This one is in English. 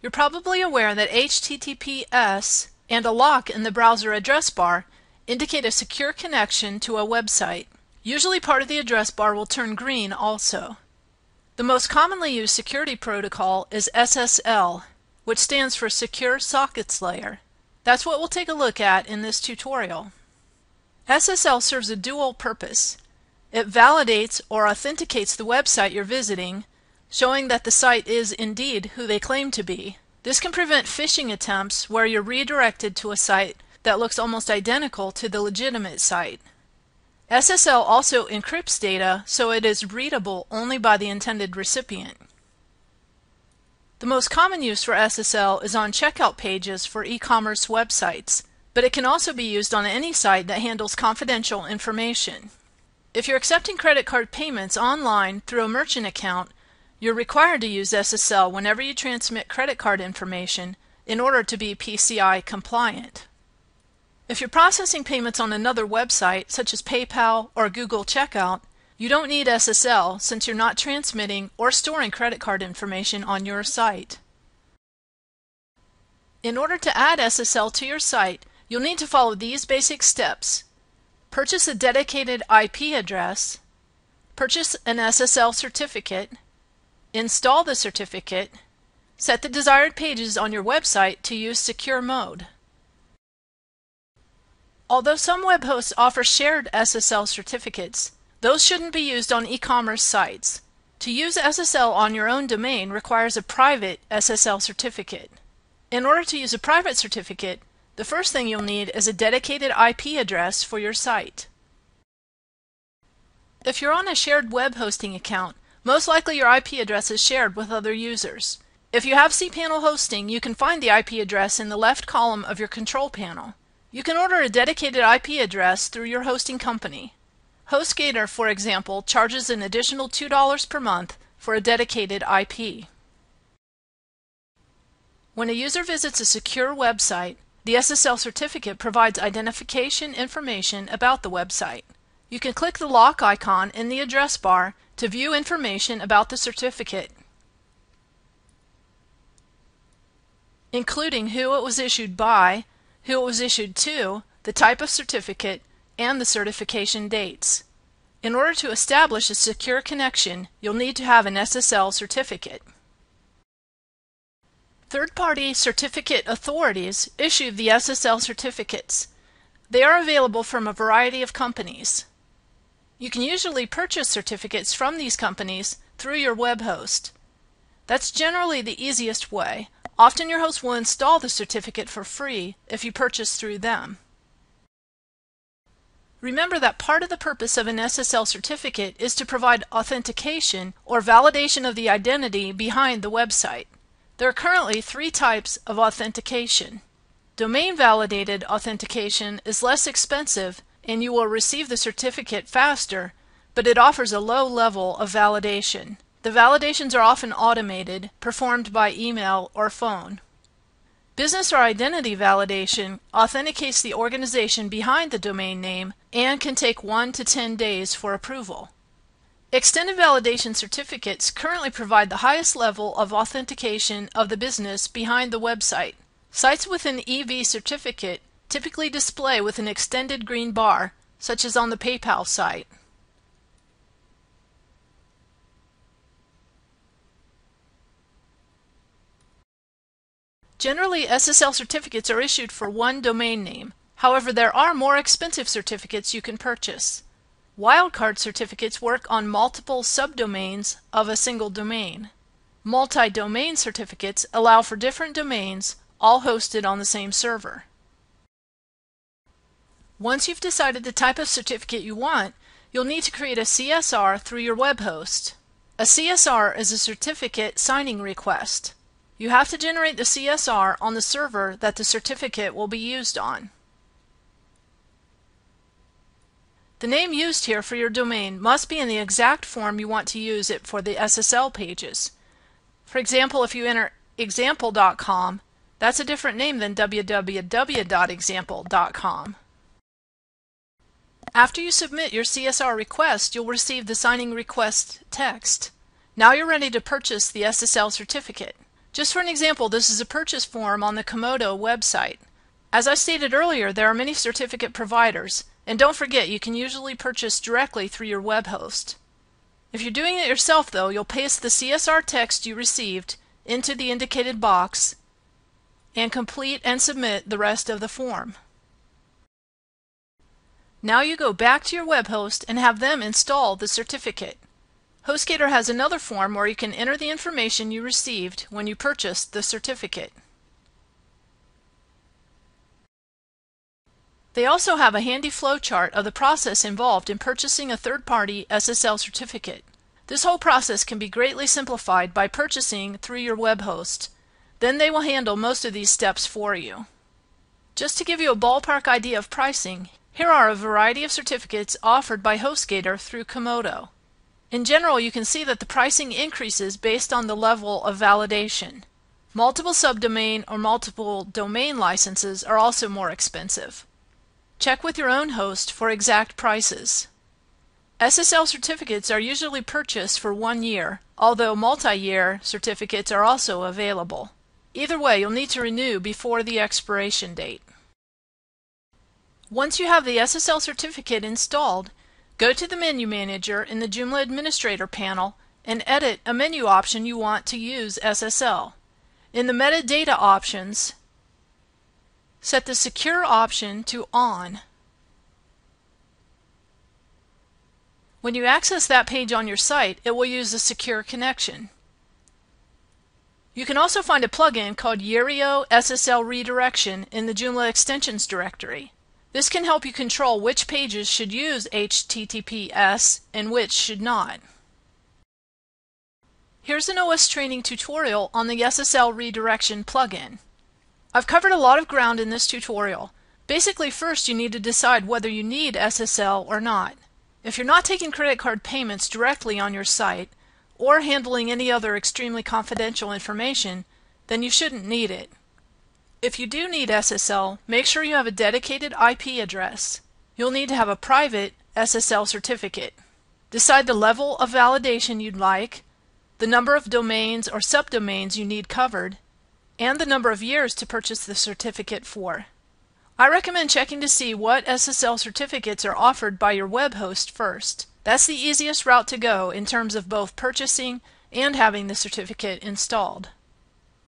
You're probably aware that HTTPS and a lock in the browser address bar indicate a secure connection to a website. Usually part of the address bar will turn green also. The most commonly used security protocol is SSL, which stands for Secure Sockets Layer. That's what we'll take a look at in this tutorial. SSL serves a dual purpose. It validates or authenticates the website you're visiting, showing that the site is indeed who they claim to be. This can prevent phishing attempts where you're redirected to a site that looks almost identical to the legitimate site. SSL also encrypts data so it is readable only by the intended recipient. The most common use for SSL is on checkout pages for e-commerce websites, but it can also be used on any site that handles confidential information. If you're accepting credit card payments online through a merchant account, you're required to use SSL whenever you transmit credit card information in order to be PCI compliant. If you're processing payments on another website, such as PayPal or Google Checkout, you don't need SSL since you're not transmitting or storing credit card information on your site. In order to add SSL to your site, you'll need to follow these basic steps. Purchase a dedicated IP address, purchase an SSL certificate, install the certificate, set the desired pages on your website to use secure mode. Although some web hosts offer shared SSL certificates, those shouldn't be used on e-commerce sites. To use SSL on your own domain requires a private SSL certificate. In order to use a private certificate, the first thing you'll need is a dedicated IP address for your site. If you're on a shared web hosting account, most likely your IP address is shared with other users. If you have cPanel hosting, you can find the IP address in the left column of your control panel. You can order a dedicated IP address through your hosting company. HostGator, for example, charges an additional $2 per month for a dedicated IP. When a user visits a secure website, the SSL certificate provides identification information about the website. You can click the lock icon in the address bar to view information about the certificate, including who it was issued by, who it was issued to, the type of certificate, and the certification dates. In order to establish a secure connection, you'll need to have an SSL certificate. Third-party certificate authorities issue the SSL certificates. They are available from a variety of companies. You can usually purchase certificates from these companies through your web host. That's generally the easiest way. Often your host will install the certificate for free if you purchase through them. Remember that part of the purpose of an SSL certificate is to provide authentication or validation of the identity behind the website. There are currently three types of authentication. Domain validated authentication is less expensive and you will receive the certificate faster, but it offers a low level of validation. The validations are often automated, performed by email or phone. Business or identity validation authenticates the organization behind the domain name and can take 1 to 10 days for approval. Extended validation certificates currently provide the highest level of authentication of the business behind the website. Sites with an EV certificate typically display with an extended green bar, such as on the PayPal site. Generally, SSL certificates are issued for one domain name. However, there are more expensive certificates you can purchase. Wildcard certificates work on multiple subdomains of a single domain. Multi-domain certificates allow for different domains, all hosted on the same server. Once you've decided the type of certificate you want, you'll need to create a CSR through your web host. A CSR is a certificate signing request. You have to generate the CSR on the server that the certificate will be used on. The name used here for your domain must be in the exact form you want to use it for the SSL pages. For example, if you enter example.com, that's a different name than www.example.com. After you submit your CSR request, you'll receive the signing request text. Now you're ready to purchase the SSL certificate. Just for an example, this is a purchase form on the Comodo website. As I stated earlier, there are many certificate providers, and don't forget you can usually purchase directly through your web host. If you're doing it yourself though, you'll paste the CSR text you received into the indicated box and complete and submit the rest of the form. Now you go back to your web host and have them install the certificate. HostGator has another form where you can enter the information you received when you purchased the certificate. They also have a handy flowchart of the process involved in purchasing a third-party SSL certificate. This whole process can be greatly simplified by purchasing through your web host. Then they will handle most of these steps for you. Just to give you a ballpark idea of pricing, here are a variety of certificates offered by HostGator through Comodo. In general, you can see that the pricing increases based on the level of validation. Multiple subdomain or multiple domain licenses are also more expensive. Check with your own host for exact prices. SSL certificates are usually purchased for one year, although multi-year certificates are also available. Either way, you'll need to renew before the expiration date. Once you have the SSL certificate installed, go to the Menu Manager in the Joomla Administrator panel and edit a menu option you want to use SSL. In the Metadata options, set the Secure option to On. When you access that page on your site, it will use a secure connection. You can also find a plugin called Yireo SSL Redirection in the Joomla Extensions directory. This can help you control which pages should use HTTPS and which should not. Here's an OS training tutorial on the SSL redirection plugin. I've covered a lot of ground in this tutorial. Basically first you need to decide whether you need SSL or not. If you're not taking credit card payments directly on your site or handling any other extremely confidential information, then you shouldn't need it. If you do need SSL, make sure you have a dedicated IP address. You'll need to have a private SSL certificate. Decide the level of validation you'd like, the number of domains or subdomains you need covered, and the number of years to purchase the certificate for. I recommend checking to see what SSL certificates are offered by your web host first. That's the easiest route to go in terms of both purchasing and having the certificate installed.